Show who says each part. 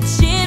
Speaker 1: Kitchen